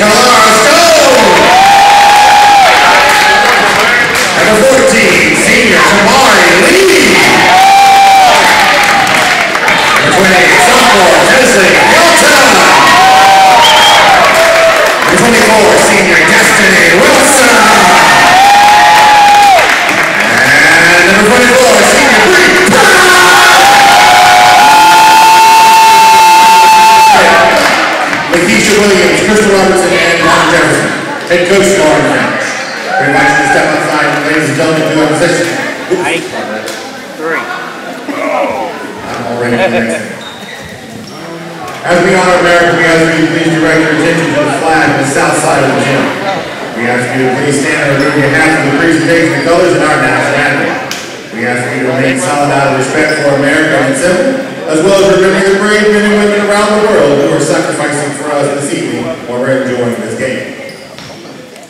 senior Tamara Crystal Robertson, and Don Jefferson. Head coach Lauren French. We invite you to step outside, ladies and gentlemen, to our position. Eight. Three. I'm already racing. As we honor America, we ask you to please direct your attention to the flag on the south side of the gym. We ask you to please stand and remove your hats for the presentation of colors in our national anthem. We ask you to remain solid out of respect for America and civil, as well as remembering the brave men and women around the world who are sacrificing for us this evening while we're enjoying this game.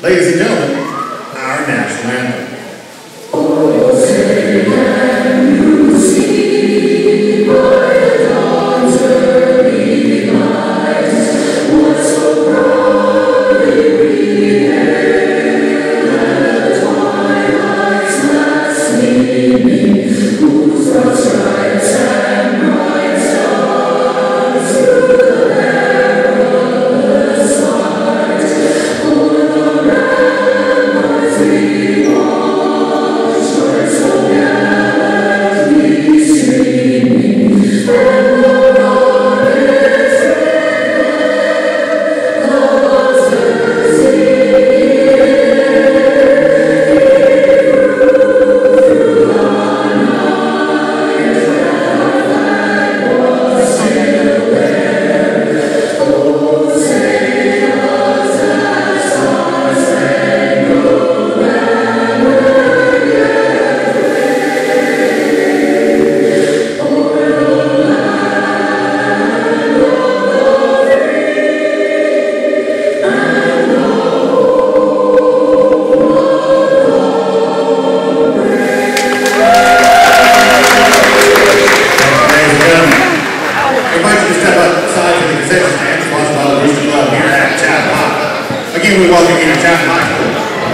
Ladies and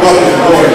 Welcome to the board,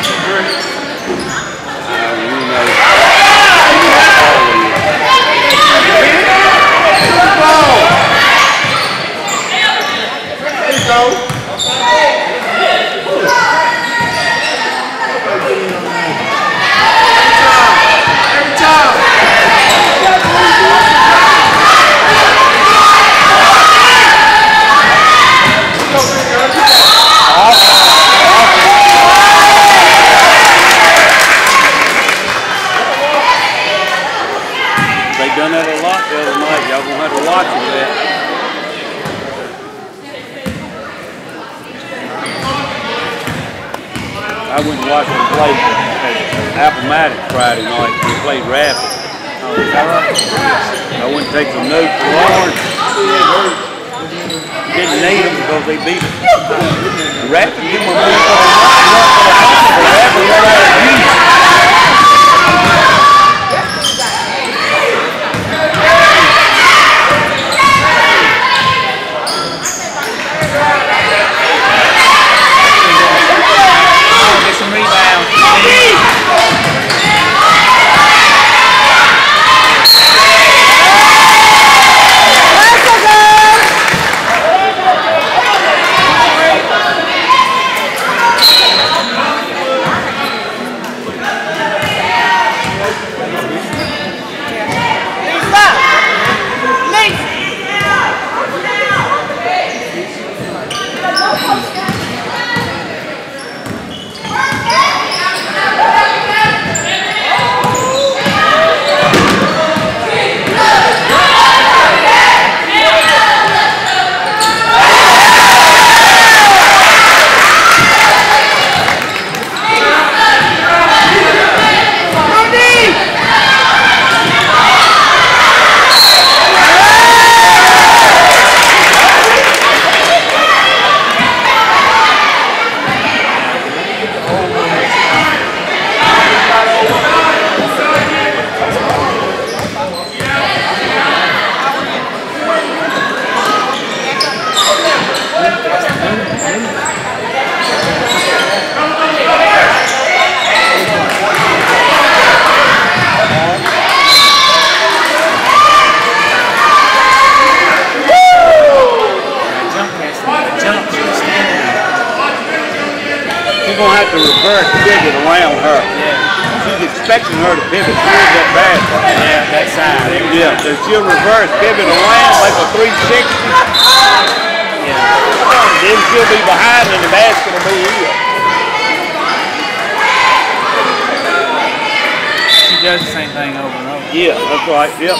Washington. Uh, you. I went them play at Appomattox Friday night. We played Rapid. I went and take some notes from Lawrence. Didn't need them because they beat them a run for the money, Obrigada. She's gonna have to reverse pivot around her. Yeah. She's expecting her to pivot towards that basket. Yeah, that side. Yeah, so she'll reverse pivot around like a 360. Yeah. Then she'll be behind and the basket will be here. She does the same thing over and over. Yeah, that's right. Yep.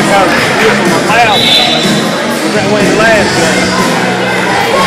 Like I was from my house. That way the last game?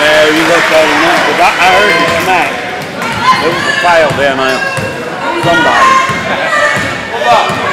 Yeah, you look at him now, 'cause I, I heard him smack. There was a foul. Somebody.